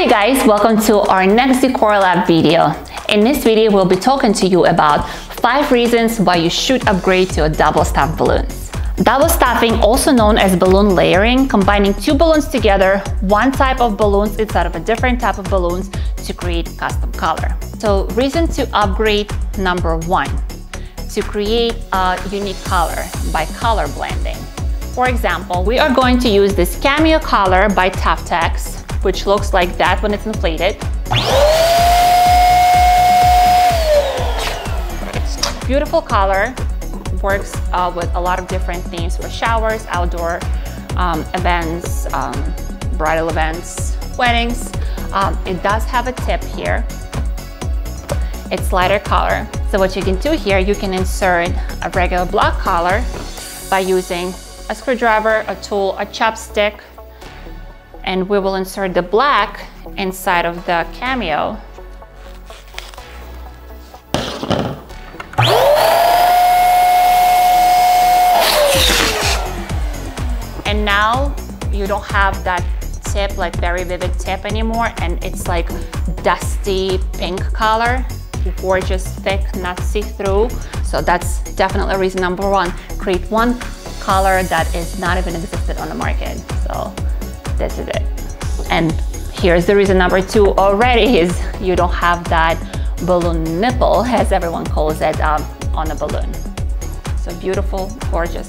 Hi guys, welcome to our next Decor Lab video. In this video, we'll be talking to you about 5 reasons why you should upgrade to a double stuff balloons. Double stuffing, also known as balloon layering, combining two balloons together, one type of balloons instead of a different type of balloons to create custom color. So reason to upgrade number one, to create a unique color by color blending. For example, we are going to use this Cameo color by Tuftex, which looks like that when it's inflated. Beautiful color, works uh, with a lot of different themes for showers, outdoor um, events, um, bridal events, weddings. Um, it does have a tip here. It's lighter color. So what you can do here, you can insert a regular block color by using a screwdriver, a tool, a chopstick, and we will insert the black inside of the cameo. And now you don't have that tip, like very vivid tip anymore, and it's like dusty pink color, gorgeous, thick, not see-through. So that's definitely reason number one. Create one color that is not even existed on the market. So this is it. And here's the reason number two already is you don't have that balloon nipple, as everyone calls it, um, on a balloon. So beautiful, gorgeous,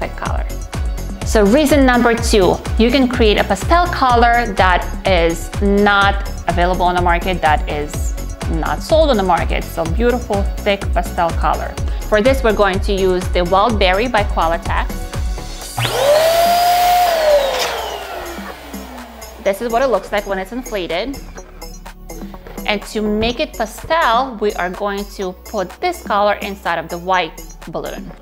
thick color. So reason number two, you can create a pastel color that is not available on the market, that is not sold on the market. So beautiful, thick pastel color. For this, we're going to use the Wild Berry by Qualatex. This is what it looks like when it's inflated. And to make it pastel, we are going to put this color inside of the white balloon.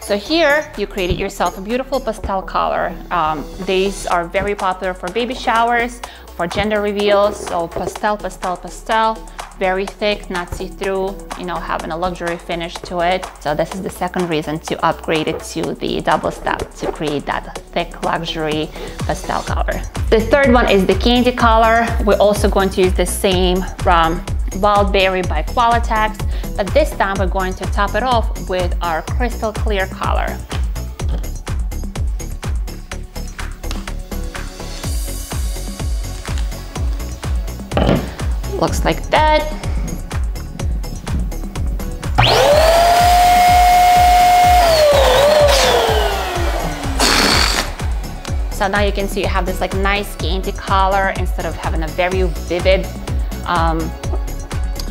So here you created yourself a beautiful pastel color. Um, these are very popular for baby showers, for gender reveals. So pastel, pastel, pastel, very thick, not see-through, you know, having a luxury finish to it. So this is the second reason to upgrade it to the double stuff to create that thick luxury pastel color. The third one is the candy color. We're also going to use the same um, Wild Berry by Qualatex, but this time we're going to top it off with our crystal clear color. Looks like that. So now you can see you have this like nice candy color instead of having a very vivid um,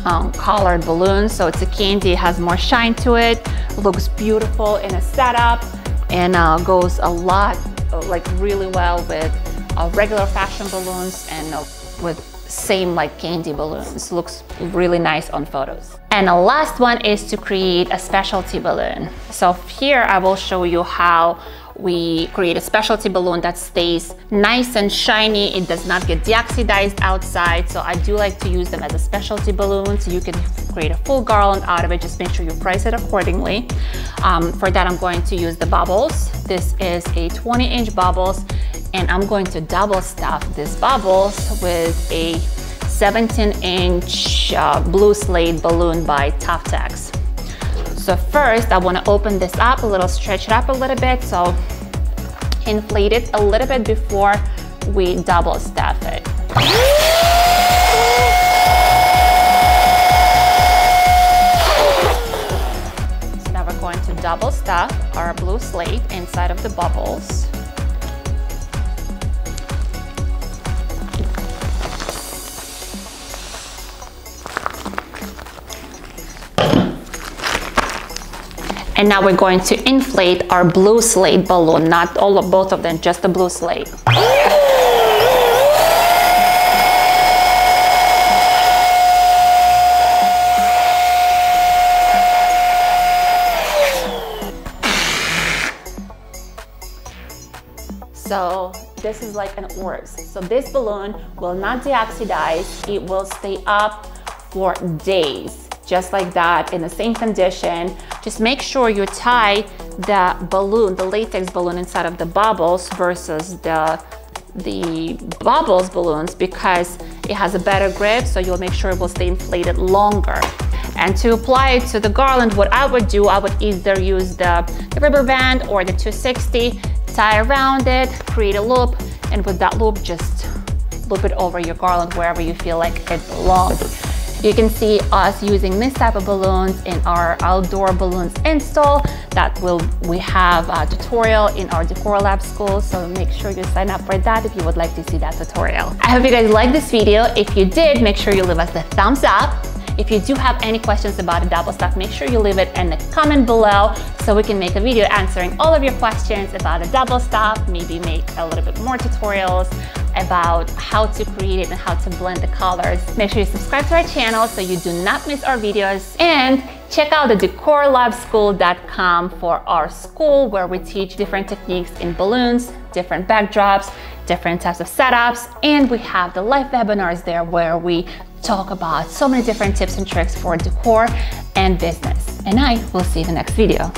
um, colored balloon. So it's a candy, it has more shine to it, looks beautiful in a setup, and uh, goes a lot, like really well with uh, regular fashion balloons and uh, with same like candy balloons. Looks really nice on photos. And the last one is to create a specialty balloon. So here I will show you how we create a specialty balloon that stays nice and shiny. It does not get deoxidized outside. So I do like to use them as a specialty balloon. So you can create a full garland out of it. Just make sure you price it accordingly. Um, for that, I'm going to use the bubbles. This is a 20 inch bubbles and I'm going to double stuff these bubbles with a 17 inch uh, blue slate balloon by Tuftex. So first I wanna open this up a little, stretch it up a little bit. So inflate it a little bit before we double stuff it. So now we're going to double stuff our blue slate inside of the bubbles. And now we're going to inflate our blue slate balloon, not all of both of them, just the blue slate. So this is like an ORS. So this balloon will not deoxidize. It will stay up for days, just like that in the same condition. Just make sure you tie the balloon, the latex balloon inside of the bubbles versus the the bubbles balloons because it has a better grip so you'll make sure it will stay inflated longer. And to apply it to the garland, what I would do, I would either use the, the rubber band or the 260, tie around it, create a loop, and with that loop, just loop it over your garland wherever you feel like it belongs. You can see us using this type of balloons in our outdoor balloons install that will we have a tutorial in our Decor Lab school so make sure you sign up for that if you would like to see that tutorial. I hope you guys liked this video. If you did, make sure you leave us a thumbs up. If you do have any questions about a double stuff, make sure you leave it in the comment below so we can make a video answering all of your questions about a double stuff, maybe make a little bit more tutorials about how to create it and how to blend the colors. Make sure you subscribe to our channel so you do not miss our videos and check out the decorlabschool.com for our school where we teach different techniques in balloons, different backdrops, different types of setups, and we have the live webinars there where we talk about so many different tips and tricks for decor and business. And I will see you in the next video.